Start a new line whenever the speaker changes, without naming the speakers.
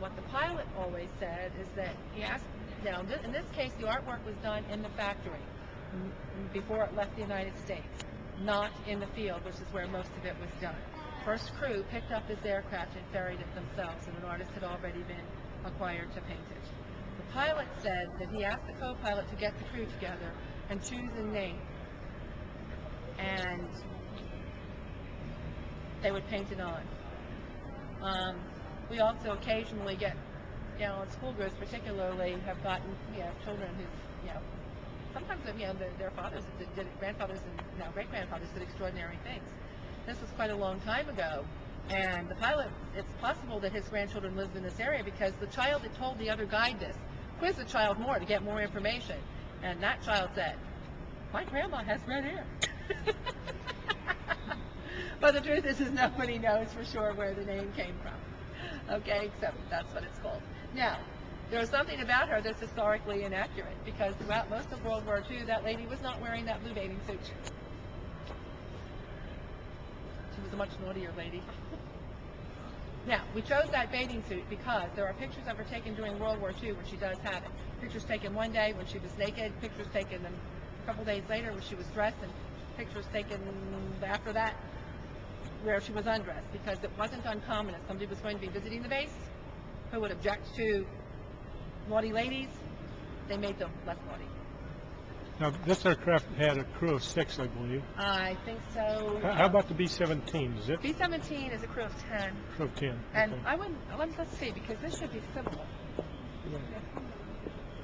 what the pilot always said is that he asked, now in this case, the artwork was done in the factory before it left the United States, not in the field, which is where most of it was done. First crew picked up this aircraft and ferried it themselves, and an artist had already been acquired to paint it. The pilot said that he asked the co-pilot to get the crew together and choose a name. And they would paint it on. Um, we also occasionally get, you know, school groups particularly, have gotten, you know, children who's, you know, sometimes, you know, their, their fathers did, did, grandfathers and know, great-grandfathers did extraordinary things. This was quite a long time ago, and the pilot, it's possible that his grandchildren lived in this area because the child that told the other guide this quizzed the child more to get more information, and that child said, my grandma has red hair. but the truth is, is nobody knows for sure where the name came from. Okay, except that's what it's called. Now, there was something about her that's historically inaccurate because throughout most of World War II, that lady was not wearing that blue bathing suit. She was a much naughtier lady. Now, we chose that bathing suit because there are pictures of her taken during World War II where she does have it. Pictures taken one day when she was naked, pictures taken a couple days later when she was dressed, and pictures taken after that where she was undressed because it wasn't uncommon if somebody was going to be visiting the base who would object to naughty ladies, they made them less naughty.
Now, this aircraft had a crew of six, I believe.
I think so.
How how about the B-17? Is it
B-17 is a crew of 10.
crew of 10?
And
Okay.
I wouldn't, let's, let's see, because this should be civil.
Yeah.